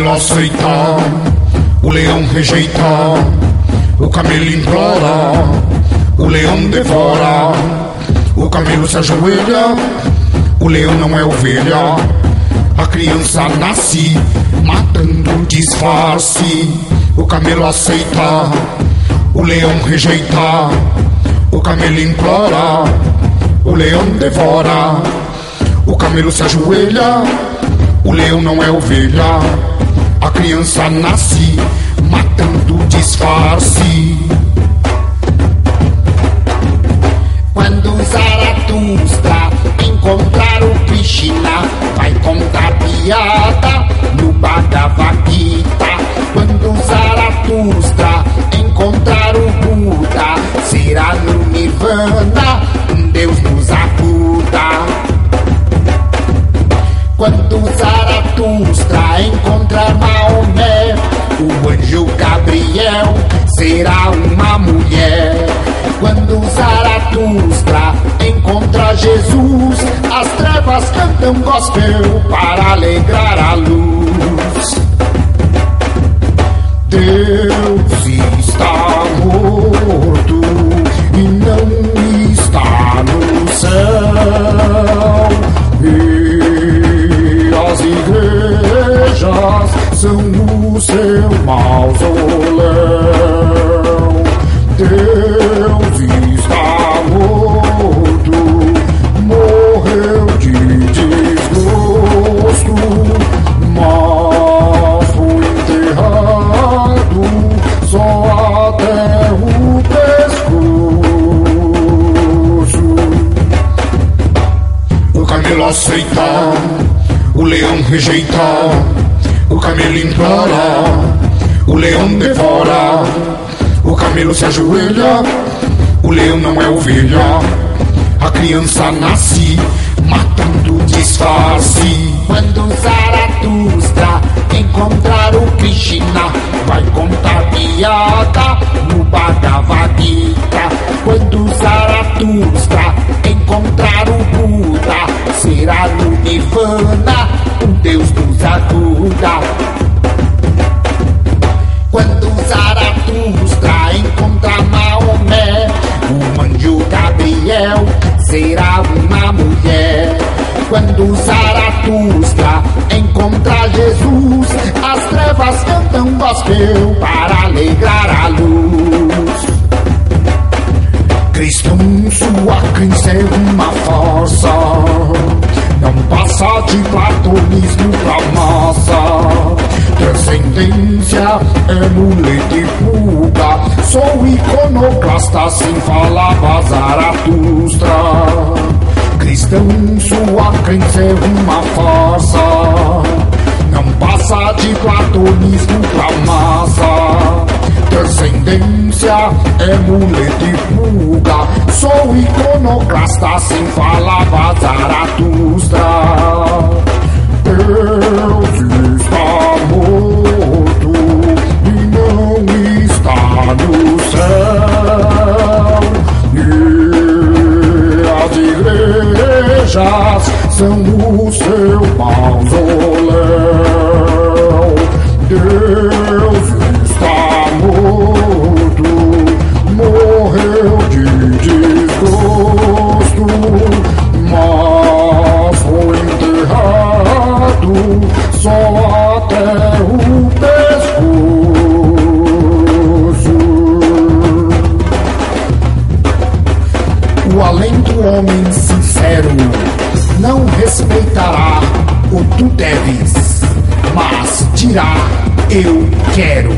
camelo aceita, o leão rejeita, o camelo implora, o leão devora, o camelo se ajoelha, o leão não é ovelha, a criança nasce matando disfarce, o camelo aceita, o leão rejeita, o camelo implora, o leão devora, o camelo se ajoelha, o leão não é ovelha, a criança nasce matando disfarce. Quando Zaratustra encontrar o Krishna, vai contar piada no Bhagavad Gita. Quando Zaratustra encontrar o Buda, será no Nirvana, Deus nos acuda. Quando será uma mulher. Quando Zaratustra encontra Jesus, as trevas cantam gospel para alegrar a luz. Deus está morto e não está no céu. E as igrejas são o seu mausoléu. Camelo aceita, o leão rejeita, o camelo implora, o leão devora, o camelo se ajoelha, o leão não é ovelha, a criança nasce matando Gabriel será uma mulher. Quando Zaratustra encontrar Jesus, as trevas cantam gospel para alegrar a luz. Cristão, sua crença é uma força. Não passa de platonismo pra massa. Transcendência é muleta e fuga. Sou iconoclasta, assim falava Zaratustra. Cristão, sua crença é uma força. Não passa de platonismo pra massa. Transcendência é muleta e fuga. Sou iconoclasta, assim falava Zaratustra. Respeitará o tu deves, mas dirá eu quero.